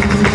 Gracias.